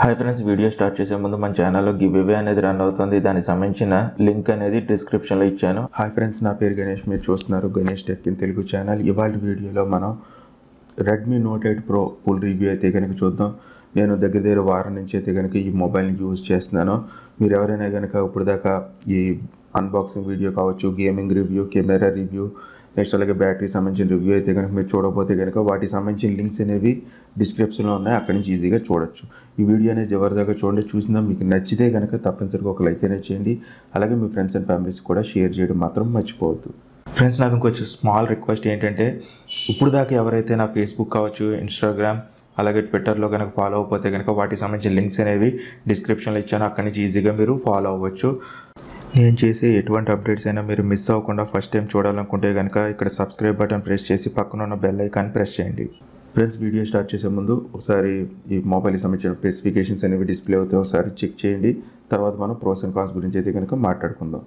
Hi friends video start చేసే ముందు మన ఛానల్లో గివ్ అవే అనేది రన్ అవుతుంది. దానికి సంబంధించిన లింక్ అనేది డిస్క్రిప్షన్లో ఇచ్చాను. హాయ్ ఫ్రెండ్స్ నా పేరు గణేష్. మీరు చూస్తున్నారు Ganesh tech in Telugu channel ఇవాళ వీడియోలో మనం Redmi Note eight Pro full review అయితే కనుక చూద్దాం. నేను దగ్గర దగ్గర వారం నుంచి అయితే కనుక ఈ మొబైల్ని యూజ్ చేస్తున్నాను. మీరు ఎవరైనా కనుక ఇప్పుడు దాకా ఈ అన్బాక్సింగ్ వీడియో కావచ్చు gaming review camera review next అలాగే బ్యాటరీ సంబంధించిన రివ్యూ అయితే కనుక మీరు చూడకపోతే కనుక వాటికి సంబంధించిన లింక్స్ అనేవి డిస్క్రిప్షన్లో ఉన్నాయి. అక్కడి నుంచి ఈజీగా చూడొచ్చు. ఈ వీడియో అనేది ఎవరి దాకా చూడండి చూసినా మీకు నచ్చితే కనుక తప్పనిసరిగా ఒక లైక్ అనేది చేయండి. అలాగే మీ ఫ్రెండ్స్ అండ్ ఫ్యామిలీస్ కూడా షేర్ చేయడం మాత్రం మర్చిపోవద్దు. ఫ్రెండ్స్ నాకు ఇంకొంచెం స్మాల్ రిక్వెస్ట్ ఏంటంటే ఇప్పుడు దాకా ఎవరైతే నా ఫేస్బుక్ కావచ్చు ఇన్స్టాగ్రామ్ అలాగే ట్విట్టర్లో కనుక ఫాలో అవ్వకపోతే కనుక వాటికి సంబంధించిన లింక్స్ అనేవి డిస్క్రిప్షన్లో ఇచ్చాను. అక్కడి నుంచి ఈజీగా మీరు ఫాలో అవ్వచ్చు. నేను చేసే ఎటువంటి అప్డేట్స్ అయినా మీరు మిస్ అవ్వకుండా ఫస్ట్ టైం చూడాలనుకుంటే కనుక ఇక్కడ సబ్స్క్రైబ్ బటన్ ప్రెస్ చేసి పక్కన ఉన్న బెల్ ఐకాన్ ప్రెస్ చేయండి. ఫ్రెండ్స్ వీడియో స్టార్ట్ చేసే ముందు ఒకసారి ఈ మొబైల్కి సంబంధించిన స్పెసిఫికేషన్స్ అనేవి డిస్ప్లే అవుతాయి. ఒకసారి చెక్ చేయండి. తర్వాత మనం ప్రోస్ అండ్ కాన్స్ గురించి అయితే కనుక మాట్లాడుకుందాం.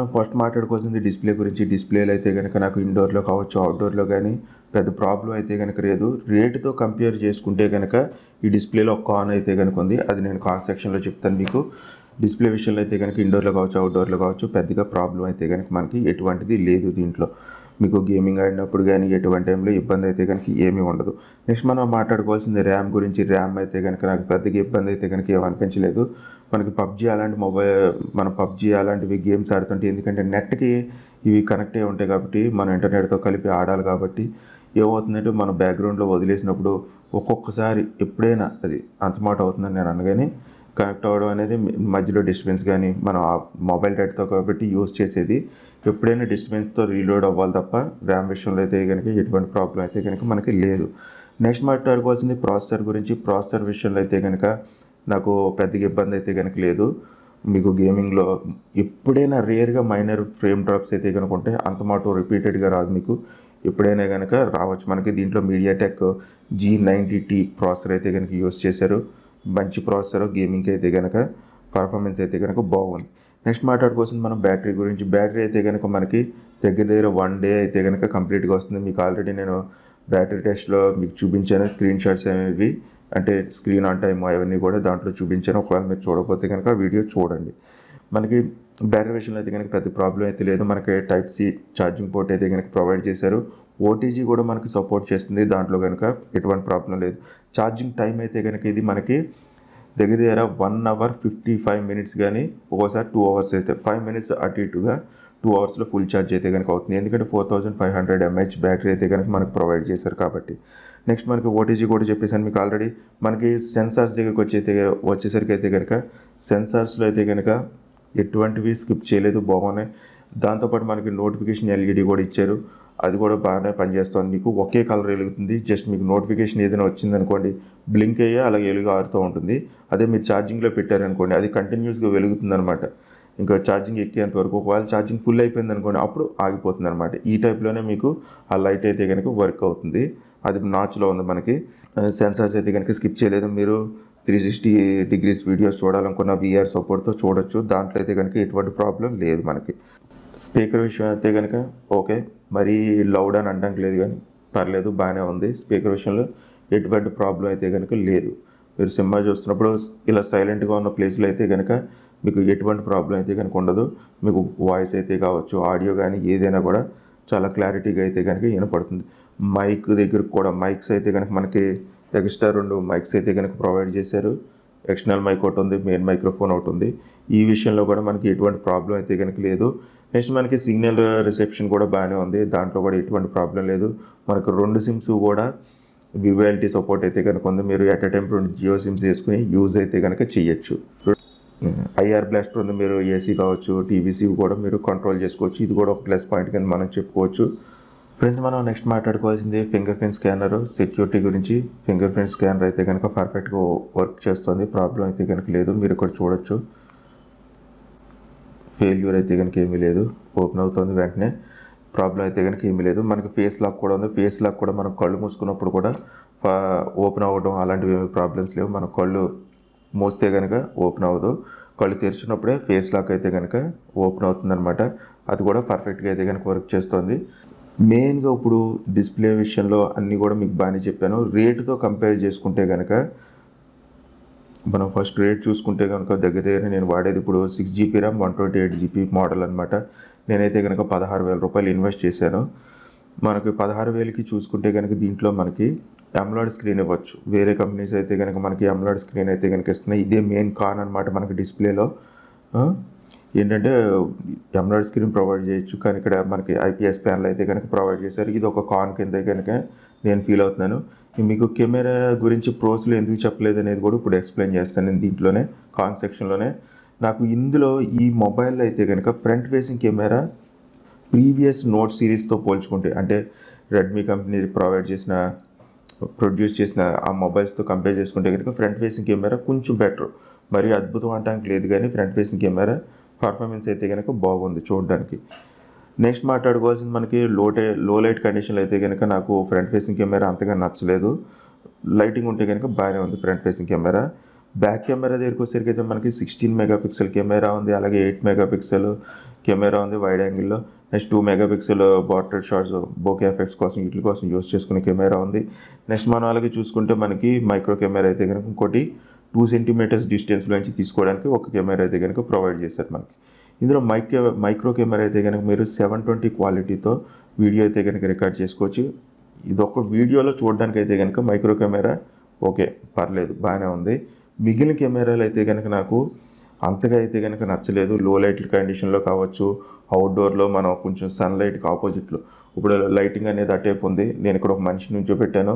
మనం ఫస్ట్ మాట్లాడుకోవాల్సింది డిస్ప్లే గురించి. డిస్ప్లేలు అయితే కనుక నాకు ఇండోర్లో కావచ్చు అవుట్డోర్లో కానీ పెద్ద ప్రాబ్లం అయితే కనుక లేదు. రేటుతో కంపేర్ చేసుకుంటే కనుక ఈ డిస్ప్లేలో ఒక కాన్ అయితే కనుక ఉంది. అది నేను కాన్ సెక్షన్లో చెప్తాను మీకు. డిస్ప్లే విషయంలో అయితే కనుక ఇండోర్లో కావచ్చు అవుట్డోర్లో కావచ్చు పెద్దగా ప్రాబ్లం అయితే కనుక మనకి ఎటువంటిది లేదు దీంట్లో. మీకు గేమింగ్ ఆడినప్పుడు కానీ ఎటువంటి టైంలో ఇబ్బంది అయితే కనుక ఏమీ ఉండదు. నెక్స్ట్ మనం మాట్లాడుకోవాల్సింది ర్యామ్ గురించి. ర్యామ్ అయితే కనుక నాకు పెద్దగా ఇబ్బంది అయితే కనుక ఏమనిపించలేదు మనకి పబ్జీ అలాంటి మొబైల్ మన పబ్జీ అలాంటివి గేమ్స్ ఆడుతుంటే ఎందుకంటే నెట్కి ఇవి కనెక్ట్ అయి ఉంటాయి కాబట్టి మనం ఇంటర్నెట్తో కలిపి ఆడాలి కాబట్టి ఏమవుతుందంటే మన బ్యాక్గ్రౌండ్లో వదిలేసినప్పుడు ఒక్కొక్కసారి ఎప్పుడైనా అది అంతమాట అవుతుందని నేను అనగానే కనెక్ట్ అవ్వడం అనేది మధ్యలో డిస్టర్బెన్స్ కానీ మనం ఆ మొబైల్ డేటాతో కాబట్టి యూస్ చేసేది. ఎప్పుడైనా డిస్టర్బెన్స్తో రీలోడ్ అవ్వాలి తప్ప ర్యామ్ విషయంలో అయితే కనుక ఎటువంటి ప్రాబ్లం అయితే కనుక మనకి లేదు. నెక్స్ట్ మాట్లాడుకోవాల్సింది ప్రాసెసర్ గురించి. ప్రాసెసర్ విషయంలో అయితే కనుక నాకు పెద్దగా ఇబ్బంది అయితే కనుక లేదు. మీకు గేమింగ్లో ఎప్పుడైనా రేర్గా మైనర్ ఫ్రేమ్ డ్రాప్స్ అయితే కనుక ఉంటే అంత మాట రిపీటెడ్గా రాదు మీకు. ఎప్పుడైనా కనుక రావచ్చు. మనకి దీంట్లో MediaTek G ninety T processor అయితే కనుక యూస్ చేశారు. మంచి ప్రాసెసర్ గేమింగ్కి అయితే కనుక పర్ఫార్మెన్స్ అయితే కనుక బాగుంది. నెక్స్ట్ మాట్లాడుకోవాల్సింది మనం బ్యాటరీ గురించి. బ్యాటరీ అయితే కనుక మనకి దగ్గర దగ్గర వన్ డే అయితే కనుక కంప్లీట్గా వస్తుంది. మీకు ఆల్రెడీ నేను బ్యాటరీ టెస్ట్లో మీకు చూపించాను. స్క్రీన్ షాట్స్ అనేవి అంటే స్క్రీన్ ఆన్ టైమ్ అవన్నీ కూడా దాంట్లో చూపించాను. ఒకవేళ మీరు చూడకపోతే కనుక వీడియో చూడండి. మనకి బ్యాటరీ విషయంలో అయితే కనుక పెద్ద ప్రాబ్లం అయితే లేదు. మనకి టైప్ సి ఛార్జింగ్ పోర్ట్ అయితే కనుక ప్రొవైడ్ చేశారు. ఓటీజీ కూడా మనకి సపోర్ట్ చేస్తుంది. దాంట్లో కనుక ఎటువంటి ప్రాబ్లం లేదు. ఛార్జింగ్ టైం అయితే కనుక ఇది మనకి దగ్గర దగ్గర one hour fifty five minutes కానీ ఒక్కోసారి టూ అవర్స్ అయితే ఫైవ్ మినిట్స్ అటు ఇటుగా టూ అవర్స్లో ఫుల్ ఛార్జ్ అయితే కనుక అవుతుంది. ఎందుకంటే four thousand five hundred M H battery అయితే కనుక మనకు ప్రొవైడ్ చేశారు కాబట్టి. నెక్స్ట్ మనకి ఓటీజీ కూడా చెప్పేసాను మీకు ఆల్రెడీ మనకి సెన్సార్స్ దగ్గరికి వచ్చే వచ్చేసరికి అయితే కనుక సెన్సార్స్లో అయితే కనుక ఎటువంటివి స్కిప్ చేయలేదు. బాగున్నాయి. దాంతోపాటు మనకి నోటిఫికేషన్ ఎల్ఈడి కూడా ఇచ్చారు. అది కూడా బాగానే పనిచేస్తుంది. మీకు ఒకే కలర్ వెలుగుతుంది. జస్ట్ మీకు నోటిఫికేషన్ ఏదైనా వచ్చిందనుకోండి బ్లింక్ అయ్యే అలాగే వెలుగు ఆరుతూ ఉంటుంది. అదే మీరు ఛార్జింగ్లో పెట్టారనుకోండి అది కంటిన్యూస్గా వెలుగుతుంది అనమాట ఇంకా ఛార్జింగ్ ఎక్కేంత వరకు ఒకవేళ ఛార్జింగ్ ఫుల్ అయిపోయింది అనుకోండి అప్పుడు ఆగిపోతుంది అనమాట ఈ టైప్లోనే మీకు ఆ లైట్ అయితే కనుక వర్క్ అవుతుంది. అది నాచ్లో ఉంది మనకి. సెన్సార్స్ అయితే కనుక స్కిప్ చేయలేదు. మీరు త్రీ సిక్స్టీ డిగ్రీస్ వీడియోస్ చూడాలనుకున్న విఆర్ సపోర్ట్తో చూడొచ్చు. దాంట్లో అయితే కనుక ఎటువంటి ప్రాబ్లం లేదు మనకి. స్పీకర్ విషయం అయితే కనుక ఓకే మరీ లౌడ్ అని అనడానికి లేదు కానీ పర్లేదు బాగానే ఉంది స్పీకర్ విషయంలో. ఎటువంటి ప్రాబ్లం అయితే కనుక లేదు. మీరు సినిమా చూస్తున్నప్పుడు ఇలా సైలెంట్గా ఉన్న ప్లేస్లో అయితే కనుక మీకు ఎటువంటి ప్రాబ్లం అయితే కనుక ఉండదు. మీకు వాయిస్ అయితే కావచ్చు ఆడియో కానీ ఏదైనా కూడా చాలా క్లారిటీగా అయితే కనుక వినపడుతుంది. మైక్ దగ్గర కూడా మైక్స్ అయితే కనుక మనకి ఎక్స్ట్రా రెండు మైక్స్ అయితే కనుక ప్రొవైడ్ చేశారు. ఎక్స్టర్నల్ మైక్ ఒకటి ఉంది మెయిన్ మైక్రోఫోన్ ఒకటి ఉంది. ఈ విషయంలో కూడా మనకి ఎటువంటి ప్రాబ్లం అయితే కనుక లేదు. నెక్స్ట్ మనకి సిగ్నల్ రిసెప్షన్ కూడా బాగానే ఉంది. దాంట్లో కూడా ఎటువంటి ప్రాబ్లం లేదు. మనకు రెండు సిమ్స్ కూడా వివాలిటీ సపోర్ట్ అయితే కనుక ఉంది. మీరు ఎట్ అ టైం రెండు జియో సిమ్స్ వేసుకుని యూజ్ అయితే కనుక చేయొచ్చు ఐఆర్ బ్లాస్టర్ ఉంది. మీరు ఏసీ కావచ్చు టీవీసీ కూడా మీరు కంట్రోల్ చేసుకోవచ్చు. ఇది కూడా ఒక ప్లస్ పాయింట్ కింద మనం చెప్పుకోవచ్చు. ఫ్రెండ్స్ మనం నెక్స్ట్ మాట్లాడుకోవాల్సింది ఫింగర్ ప్రింట్ స్కానర్. సెక్యూరిటీ గురించి ఫింగర్ ప్రింట్ స్కానర్ అయితే కనుక పర్ఫెక్ట్గా వర్క్ చేస్తుంది. ప్రాబ్లం అయితే కనుక లేదు. మీరు ఇక్కడ చూడొచ్చు. ఫెయిల్యూర్ అయితే కనుక ఏమీ లేదు. ఓపెన్ అవుతుంది వెంటనే. ప్రాబ్లం అయితే కనుక ఏమీ లేదు. మనకి ఫేస్ లాక్ కూడా ఉంది. ఫేస్ లాక్ కూడా మనం కళ్ళు మూసుకున్నప్పుడు కూడా ఓపెన్ అవ్వడం అలాంటివి ఏమి ప్రాబ్లమ్స్ లేవు. మన కళ్ళు మూస్తే కనుక ఓపెన్ అవ్వదు. కళ్ళు తెరిచినప్పుడే ఫేస్ లాక్ అయితే కనుక ఓపెన్ అవుతుందన్నమాట. అది కూడా పర్ఫెక్ట్గా అయితే కనుక వర్క్ చేస్తుంది. మెయిన్గా ఇప్పుడు డిస్ప్లే విషయంలో అన్నీ కూడా మీకు బాగానే చెప్పాను. రేటుతో కంపేర్ చేసుకుంటే కనుక మనం ఫస్ట్ రేట్ చూసుకుంటే కనుక దగ్గర దగ్గర నేను వాడేది ఇప్పుడు six GB RAM one twenty eight GB model అనమాట నేనైతే కనుక పదహారు వేల రూపాయలు ఇన్వెస్ట్ చేశాను. మనకి పదహారు వేలకి చూసుకుంటే కనుక దీంట్లో మనకి అమ్లాడ్ స్క్రీన్ ఇవ్వచ్చు. వేరే కంపెనీస్ అయితే కనుక మనకి అమ్లాడ్ స్క్రీన్ అయితే కనుక ఇస్తున్నాయి. ఇదే మెయిన్ కాన్ అనమాట మనకి డిస్ప్లేలో ఏంటంటే అమ్లాడ్ స్క్రీన్ ప్రొవైడ్ చేయొచ్చు. కానీ ఇక్కడ మనకి ఐపీఎస్ ప్యానల్ అయితే కనుక ప్రొవైడ్ చేశారు. ఇది ఒక కాన్ కింద కనుక నేను ఫీల్ అవుతున్నాను. మీకు కెమెరా గురించి ప్రోస్లో ఎందుకు చెప్పలేదు అనేది కూడా ఇప్పుడు ఎక్స్ప్లెయిన్ చేస్తాను నేను దీంట్లోనే కాన్ సెక్షన్లోనే. నాకు ఇందులో ఈ మొబైల్లో అయితే కనుక front facing camera previous note సిరీస్తో పోల్చుకుంటే అంటే రెడ్మీ కంపెనీ ప్రొవైడ్ చేసిన ప్రొడ్యూస్ చేసిన ఆ మొబైల్స్తో కంపేర్ చేసుకుంటే కనుక ఫ్రంట్ ఫేసింగ్ కెమెరా కొంచెం బెటర్ మరి అద్భుతం అంటానికి లేదు కానీ ఫ్రంట్ ఫేసింగ్ కెమెరా పర్ఫార్మెన్స్ అయితే కనుక బాగుంది చూడడానికి. నెక్స్ట్ మాట్లాడుకోవాల్సింది మనకి లోటే లో లైట్ కండిషన్లో అయితే కనుక నాకు ఫ్రంట్ ఫేసింగ్ కెమెరా అంతగా నచ్చలేదు. లైటింగ్ ఉంటే కనుక బాగానే ఉంది front facing camera back camera దగ్గరికి వచ్చేసరికి అయితే మనకి సిక్స్టీన్ మెగా పిక్సెల్ కెమెరా ఉంది అలాగే ఎయిట్ మెగా పిక్సెల్ కెమెరా ఉంది వైడ్ యాంగిల్లో next two mega pixel portrait shots bokeh effects కోసం వీటి కోసం యూస్ చేసుకునే కెమెరా ఉంది. నెక్స్ట్ మనం అలాగే చూసుకుంటే మనకి మైక్రో కెమెరా అయితే కనుక ఇంకోటి టూ సెంటీమీటర్స్ డిస్టెన్స్లో నుంచి తీసుకోవడానికి ఒక కెమెరా అయితే కనుక ప్రొవైడ్ చేశారు మనకి. ఇందులో మైక్రో మైక్రో కెమెరా అయితే కనుక మీరు సెవెన్ ట్వంటీ క్వాలిటీతో వీడియో అయితే కనుక రికార్డ్ చేసుకోవచ్చు. ఇది ఒక వీడియోలో చూడడానికి అయితే కనుక మైక్రో కెమెరా ఓకే పర్లేదు బాగానే ఉంది. మిగిలిన కెమెరాలు అయితే కనుక నాకు అంతగా అయితే కనుక నచ్చలేదు. లో లైట్ కండిషన్లో కావచ్చు అవుట్డోర్లో మనం కొంచెం సన్లైట్కి ఆపోజిట్లో ఇప్పుడు లైటింగ్ అనేది అటేపు ఉంది. నేను ఇక్కడ ఒక మనిషి నుంచో పెట్టాను.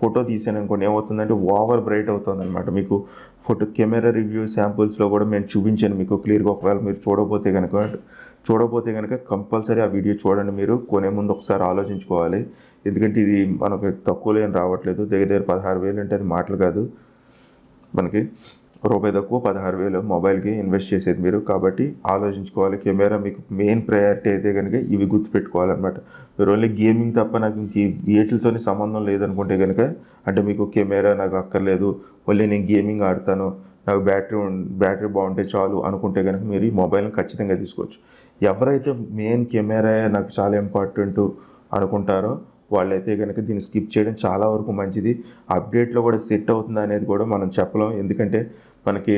ఫోటో తీసాను అనుకోండి ఏమవుతుందంటే ఓవర్ బ్రైట్ అవుతుంది అనమాట మీకు ఫోటో కెమెరా రివ్యూ శాంపుల్స్లో కూడా నేను చూపించాను మీకు క్లియర్గా. ఒకవేళ మీరు చూడకపోతే కనుక చూడకపోతే కనుక కంపల్సరీ ఆ వీడియో చూడండి మీరు. కొనే ముందు ఒకసారి ఆలోచించుకోవాలి. ఎందుకంటే ఇది మనకు తక్కువలో ఏం రావట్లేదు. దగ్గర దగ్గర పదహారు వేలు అంటే అది మాటలు కాదు మనకి. రూపాయి తక్కువ పదహారు వేలు మొబైల్కి ఇన్వెస్ట్ చేసేది మీరు. కాబట్టి ఆలోచించుకోవాలి. కెమెరా మీకు మెయిన్ ప్రయారిటీ అయితే కనుక ఇవి గుర్తుపెట్టుకోవాలన్నమాట. మీరు ఓన్లీ గేమింగ్ తప్ప నాకు ఇంక వీటితోని సంబంధం లేదనుకుంటే కనుక అంటే మీకు కెమెరా నాకు అక్కర్లేదు. ఓన్లీ నేను గేమింగ్ ఆడతాను. నాకు బ్యాటరీ బ్యాటరీ బాగుంటే చాలు అనుకుంటే కనుక మీరు ఈ మొబైల్ని ఖచ్చితంగా తీసుకోవచ్చు. ఎవరైతే మెయిన్ కెమెరా నాకు చాలా ఇంపార్టెంట్ అనుకుంటారో వాళ్ళైతే కనుక దీన్ని స్కిప్ చేయడం చాలా వరకు మంచిది. అప్డేట్లో కూడా సెట్ అవుతుంది అనేది కూడా మనం చెప్పలేం. ఎందుకంటే మనకి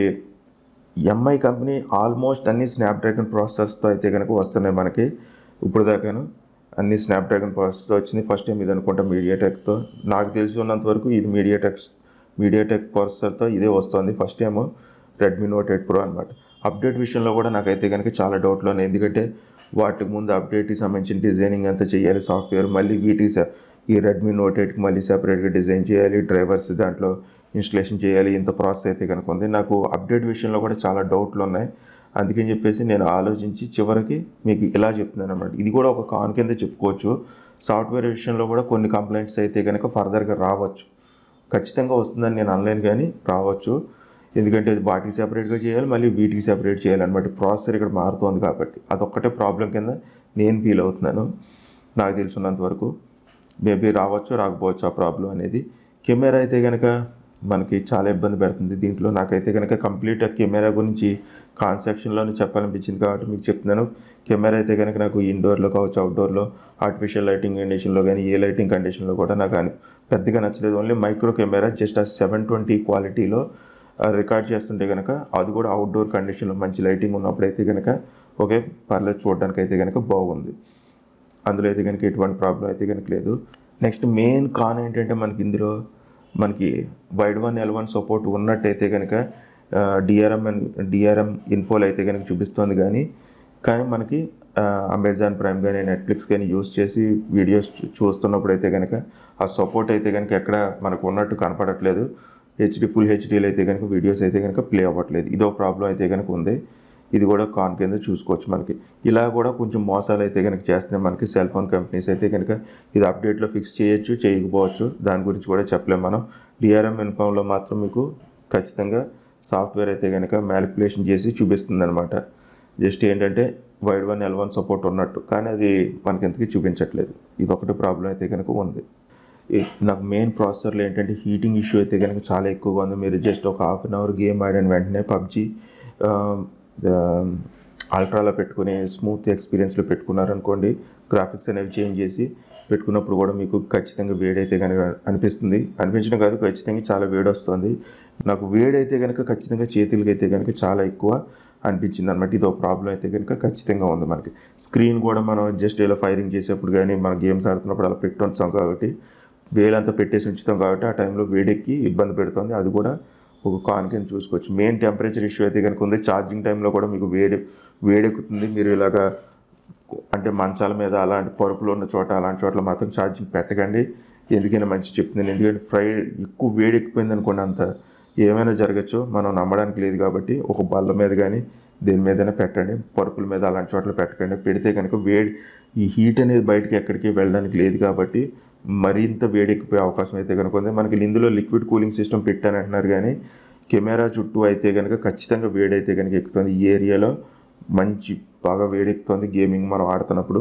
ఎంఐ కంపెనీ ఆల్మోస్ట్ అన్ని స్నాప్డ్రాగన్ ప్రాసెసర్స్తో అయితే కనుక వస్తున్నాయి మనకి. ఇప్పుడు దాకాను అన్ని స్నాప్డ్రాగన్ ప్రాసెసర్ వచ్చింది. ఫస్ట్ టైం ఇది అనుకుంటా మీడియాటెక్తో నాకు తెలిసి ఉన్నంత వరకు ఇది మీడియాటెక్ మీడియాటెక్ ప్రాసెసర్తో ఇదే వస్తుంది. First time Redmi note eight pro అనమాట అప్డేట్ విషయంలో కూడా నాకైతే కనుక చాలా డౌట్లు ఉన్నాయి ఎందుకంటే వాటికి ముందు అప్డేట్కి సంబంధించిన డిజైనింగ్ అంతా చేయాలి సాఫ్ట్వేర్ మళ్ళీ వీటికి ఈ రెడ్మీ నోట్ ఎయిట్కి మళ్ళీ సెపరేట్గా డిజైన్ చేయాలి డ్రైవర్స్ దాంట్లో ఇన్స్టలేషన్ చేయాలి ఇంత ప్రాసెస్ అయితే కనుక ఉంది. నాకు అప్డేట్ విషయంలో కూడా చాలా డౌట్లు ఉన్నాయి. అందుకని చెప్పేసి నేను ఆలోచించి చివరికి మీకు ఇలా చెప్తున్నాను అనమాట ఇది కూడా ఒక కాన్ కింద చెప్పుకోవచ్చు. సాఫ్ట్వేర్ విషయంలో కూడా కొన్ని కంప్లైంట్స్ అయితే కనుక ఫర్దర్గా రావచ్చు. ఖచ్చితంగా వస్తుందని నేను అనలేను కానీ రావచ్చు. ఎందుకంటే వాటికి సెపరేట్గా చేయాలి మళ్ళీ వీటికి సెపరేట్ చేయాలన్నమాట ప్రాసెసర్ ఇక్కడ మారుతోంది కాబట్టి అదొక్కటే ప్రాబ్లం కింద నేను ఫీల్ అవుతున్నాను. నాకు తెలుసున్నంత వరకు. మేబీ రావచ్చు రాకపోవచ్చు ఆ ప్రాబ్లం అనేది. కెమెరా అయితే కనుక మనకి చాలా ఇబ్బంది పెడుతుంది. దీంట్లో నాకైతే కనుక కంప్లీట్ కెమెరా గురించి కాన్సెక్షన్లోనే చెప్పాలనిపించింది కాబట్టి మీకు చెప్తున్నాను. కెమెరా అయితే కనుక నాకు ఇండోర్లో కావచ్చు అవుట్డోర్లో ఆర్టిఫిషియల్ లైటింగ్ కండిషన్లో కానీ ఏ లైటింగ్ కండిషన్లో కూడా నాకు కానీ పెద్దగా నచ్చలేదు. ఓన్లీ మైక్రో కెమెరా జస్ట్ ఆ సెవెన్ ట్వంటీ క్వాలిటీలో రికార్డ్ చేస్తుంటే కనుక అది కూడా అవుట్డోర్ కండిషన్లో మంచి లైటింగ్ ఉన్నప్పుడైతే కనుక ఓకే పర్లేదు చూడడానికి అయితే కనుక బాగుంది. అందులో అయితే కనుక ఎటువంటి ప్రాబ్లం అయితే కనుక లేదు. నెక్స్ట్ మెయిన్ కాన్ ఏంటంటే మనకి ఇందులో మనకి Widevine L one support ఉన్నట్టయితే కనుక డిఆర్ఎం డిఆర్ఎం ఇన్ఫోల్ అయితే కనుక చూపిస్తుంది కానీ కానీ మనకి అమెజాన్ ప్రైమ్ కానీ నెట్ఫ్లిక్స్ కానీ యూస్ చేసి వీడియోస్ చూస్తున్నప్పుడు అయితే కనుక ఆ సపోర్ట్ అయితే కనుక ఎక్కడ మనకు ఉన్నట్టు కనపడట్లేదు. హెచ్డి ఫుల్ హెచ్డీలు అయితే కనుక వీడియోస్ అయితే కనుక ప్లే అవ్వట్లేదు. ఇదో ప్రాబ్లం అయితే కనుక ఉంది. ఇది కూడా కాన్ కింద చూసుకోవచ్చు మనకి. ఇలా కూడా కొంచెం మోసాలు అయితే కనుక చేస్తున్నాయి మనకి సెల్ ఫోన్ కంపెనీస్ అయితే కనుక ఇది అప్డేట్లో ఫిక్స్ చేయొచ్చు చేయకపోవచ్చు. దాని గురించి కూడా చెప్పలేము మనం. డిఆర్ఎం ఇన్ఫామ్లో మాత్రం మీకు ఖచ్చితంగా సాఫ్ట్వేర్ అయితే కనుక మ్యాలిపులేషన్ చేసి చూపిస్తుంది అనమాట జస్ట్ ఏంటంటే Widevine L one support ఉన్నట్టు. కానీ అది మనకి ఎంతకీ చూపించట్లేదు. ఇది ఒకటి ప్రాబ్లం అయితే కనుక ఉంది. నాకు మెయిన్ ప్రాసెసర్లో ఏంటంటే హీటింగ్ ఇష్యూ అయితే కనుక చాలా ఎక్కువగా ఉంది. మీరు జస్ట్ ఒక హాఫ్ అన్ అవర్ గేమ్ ఆడిన వెంటనే పబ్జి అల్ట్రాలో పెట్టుకుని స్మూత్ ఎక్స్పీరియన్స్లో పెట్టుకున్నారనుకోండి గ్రాఫిక్స్ అనేవి చేంజ్ చేసి పెట్టుకున్నప్పుడు కూడా మీకు ఖచ్చితంగా వేడైతే కనుక అనిపిస్తుంది. అనిపించడం కాదు ఖచ్చితంగా చాలా వేడి వస్తుంది నాకు వేడైతే కనుక ఖచ్చితంగా చేతులకి అయితే కనుక చాలా ఎక్కువ అనిపించింది అనమాట ఇది ఒక ప్రాబ్లం అయితే కనుక ఖచ్చితంగా ఉంది మనకి. స్క్రీన్ కూడా మనం జస్ట్ ఇలా ఫైరింగ్ చేసేప్పుడు కానీ మన గేమ్స్ ఆడుతున్నప్పుడు అలా పెట్టి ఉంచాం కాబట్టి వేలంతా పెట్టేసి ఉంచుతాం కాబట్టి ఆ టైంలో వేడెక్కి ఇబ్బంది పెడుతుంది. అది కూడా ఒక కాన్ కింద చూసుకోవచ్చు. మెయిన్ టెంపరేచర్ ఇష్యూ అయితే కనుక ఉంది. ఛార్జింగ్ టైంలో కూడా మీకు వేడి వేడెక్కుతుంది. మీరు ఇలాగా అంటే మంచాల మీద అలాంటి పరుపులు ఉన్న చోట అలాంటి చోట్ల మాత్రం ఛార్జింగ్ పెట్టకండి. ఎందుకైనా మంచి చెప్తున్నాను ఎందుకంటే ఫ్రై ఎక్కువ వేడి ఎక్కిపోయింది అనుకోండి అంత ఏమైనా జరగచ్చు. మనం నమ్మడానికి లేదు కాబట్టి ఒక బల్ల మీద కానీ దేని మీదైనా పెట్టండి. పరుపుల మీద అలాంటి చోట్ల పెట్టకండి. పెడితే కనుక వేడి ఈ హీట్ అనేది బయటకి ఎక్కడికి వెళ్ళడానికి లేదు కాబట్టి మరింత వేడెక్కిపోయే అవకాశం అయితే కనుక ఉంది. మనకి ఇందులో లిక్విడ్ కూలింగ్ సిస్టమ్ పెట్టాను అంటున్నారు కానీ కెమెరా చుట్టూ అయితే కనుక ఖచ్చితంగా వేడైతే కనుక ఎక్కుతుంది. ఈ ఏరియాలో మంచి బాగా వేడెక్కుతుంది గేమింగ్ మనం ఆడుతున్నప్పుడు.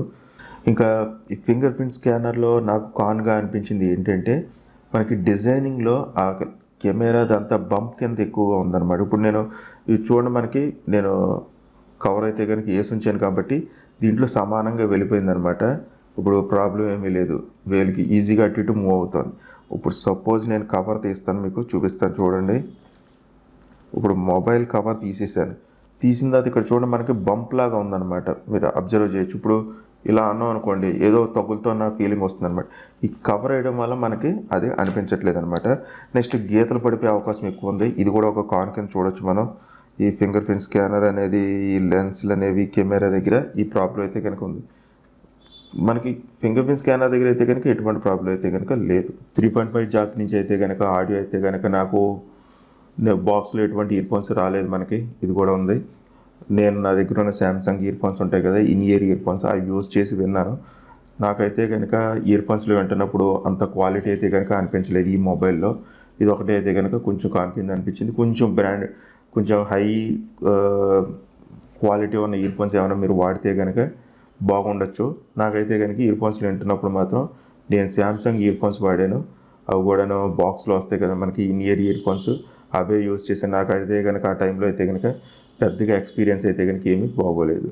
ఇంకా ఈ ఫింగర్ ప్రింట్ స్కానర్లో నాకు కాన్గా అనిపించింది ఏంటంటే మనకి డిజైనింగ్లో ఆ కెమెరా దంతా బంప్ కింద ఎక్కువగా ఉందన్నమాట. ఇప్పుడు నేను ఇది చూడండి మనకి నేను కవర్ అయితే కనుక వేసి ఉంచాను కాబట్టి దీంట్లో సమానంగా వెళ్ళిపోయిందనమాట ఇప్పుడు ప్రాబ్లం ఏమీ లేదు. వేలికి ఈజీగా అటు ఇటు మూవ్ అవుతుంది. ఇప్పుడు సపోజ్ నేను కవర్ తీస్తాను మీకు చూపిస్తాను చూడండి. ఇప్పుడు మొబైల్ కవర్ తీసేసాను. తీసిన తర్వాత ఇక్కడ చూడండి మనకి బంప్ లాగా ఉందన్నమాట. మీరు అబ్జర్వ్ చేయొచ్చు. ఇప్పుడు ఇలా అన్నాం అనుకోండి ఏదో తగులుతున్న ఫీలింగ్ వస్తుంది అనమాట ఈ కవర్ వేయడం వల్ల మనకి అది అనిపించట్లేదు అనమాట నెక్స్ట్ గీతలు పడిపోయే అవకాశం ఎక్కువ ఉంది. ఇది కూడా ఒక కాన్ కింద చూడొచ్చు మనం. ఈ ఫింగర్ ప్రింట్ స్కానర్ అనేది ఈ లెన్స్లు అనేవి కెమెరా దగ్గర ఈ ప్రాబ్లం అయితే కనుక ఉంది. మనకి ఫింగర్ ప్రింట్ స్కానర్ దగ్గర అయితే కనుక ఎటువంటి ప్రాబ్లం అయితే కనుక లేదు. త్రీ పాయింట్ ఫైవ్ జాక్ నుంచి అయితే కనుక ఆడియో అయితే కనుక నాకు బాక్స్లో ఎటువంటి ఇయర్ ఫోన్స్ రాలేదు మనకి. ఇది కూడా ఉంది. నేను నా దగ్గర ఉన్న శాంసంగ్ ఇయర్ ఫోన్స్ ఉంటాయి కదా ఇన్ ఇయర్ ఇయర్ ఫోన్స్ అవి యూజ్ చేసి విన్నాను. నాకైతే కనుక ఇయర్ ఫోన్స్లో వింటున్నప్పుడు అంత క్వాలిటీ అయితే కనుక అనిపించలేదు ఈ మొబైల్లో. ఇది ఒకటే అయితే కనుక కొంచెం కాన్ఫిడెన్స్ అనిపించింది. కొంచెం బ్రాండ్ కొంచెం హై క్వాలిటీ ఉన్న ఇయర్ ఫోన్స్ ఏమైనా మీరు వాడితే కనుక బాగుండొచ్చు. నాకైతే కనుక ఇయర్ ఫోన్స్ వింటున్నప్పుడు మాత్రం నేను శాంసంగ్ ఇయర్ ఫోన్స్ వాడాను. అవి కూడాను బాక్స్లో వస్తాయి కదా మనకి ఇన్ ఇయర్ ఇయర్ ఫోన్స్ అవే యూజ్ చేశాను. నాకైతే కనుక ఆ టైంలో అయితే కనుక పెద్దగా ఎక్స్పీరియన్స్ అయితే కనుక ఏమీ బాగోలేదు.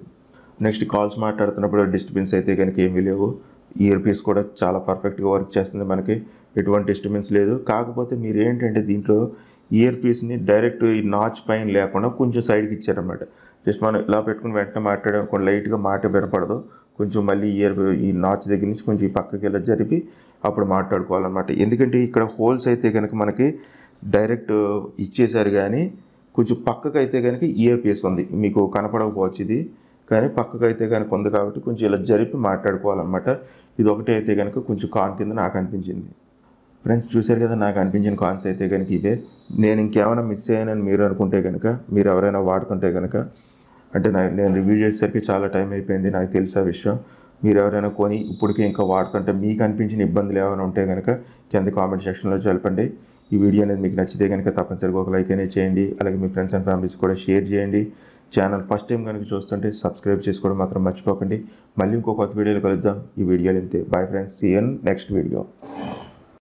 నెక్స్ట్ కాల్స్ మాట్లాడుతున్నప్పుడు డిస్టర్బెన్స్ అయితే కనుక ఏమీ లేవు. ఇయర్ పీస్ కూడా చాలా పర్ఫెక్ట్గా వర్క్ చేస్తుంది మనకి. ఎటువంటి డిస్టర్బెన్స్ లేదు. కాకపోతే మీరు ఏంటంటే దీంట్లో ఇయర్ పీస్ని డైరెక్ట్ ఈ నాచ్ పైన లేకుండా కొంచెం సైడ్కి ఇచ్చారన్నమాట. జస్ట్ మనం ఇలా పెట్టుకుని వెంటనే మాట్లాడామనుకోండి లైట్గా మాట వినపడదు. కొంచెం మళ్ళీ ఇయర్ ఈ నాచ్ దగ్గర నుంచి కొంచెం ఈ పక్కకి ఇలా జరిపి అప్పుడు మాట్లాడుకోవాలన్నమాట. ఎందుకంటే ఇక్కడ హోల్స్ అయితే కనుక మనకి డైరెక్ట్ ఇచ్చేసారు కానీ కొంచెం పక్కకు అయితే కనుక ఇయర్ పీస్ ఉంది. మీకు కనపడకపోవచ్చు ఇది కానీ పక్కకు అయితే కనుక ఉంది కాబట్టి కొంచెం ఇలా జరిపి మాట్లాడుకోవాలన్నమాట. ఇది ఒకటే అయితే కనుక కొంచెం కాన్ కింద నాకు అనిపించింది. ఫ్రెండ్స్ చూశారు కదా నాకు అనిపించిన కాన్స్ అయితే కనుక ఇవే. నేను ఇంకేమైనా మిస్ అయ్యానని మీరు అనుకుంటే కనుక మీరు ఎవరైనా వాడుతుంటే కనుక అంటే నా నేను రివ్యూ చేసేసరికి చాలా టైం అయిపోయింది నాకు తెలుసు ఆ విషయం. మీరు ఎవరైనా కొని ఇప్పటికీ ఇంకా వాడుతుంటే మీకు అనిపించిన ఇబ్బందులు ఏమైనా ఉంటే కనుక కింద కామెంట్ సెక్షన్లో తెలపండి ఈ వీడియో అనేది మీకు నచ్చితే కనుక తప్పనిసరిగా ఒక లైక్ అనేది చేయండి. అలాగే మీ ఫ్రెండ్స్ అండ్ ఫ్యామిలీస్ కూడా షేర్ చేయండి. ఛానల్ ఫస్ట్ టైం కనుక చూస్తుంటే సబ్స్క్రైబ్ చేసుకోవడం మాత్రం మర్చిపోకండి. మళ్ళీ ఇంకో కొత్త వీడియోలు కలుద్దాం. ఈ వీడియోలు అంతే bye friends see next video